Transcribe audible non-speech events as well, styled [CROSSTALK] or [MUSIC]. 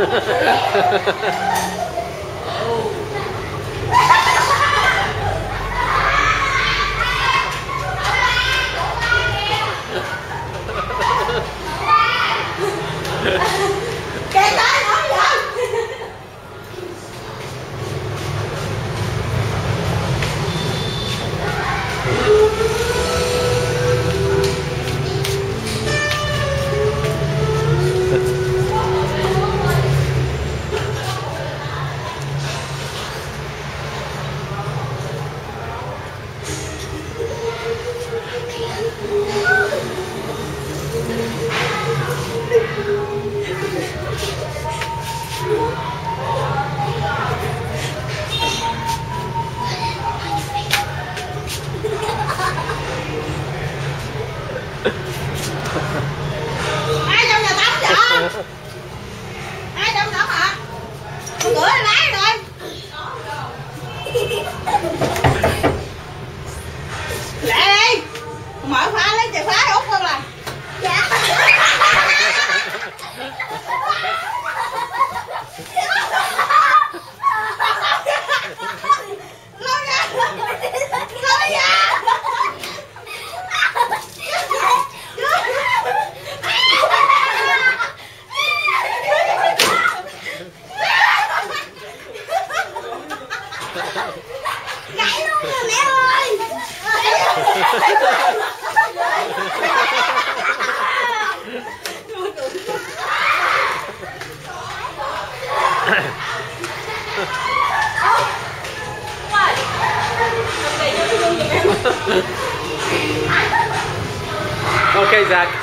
Yeah. [LAUGHS] ai trong nhà tắm vậy? Ai trong tắm hả? Con rửa lên lái rồi. Lẹ đi. Mở khóa. Gãy luôn rồi mẹ ơi okay, Zach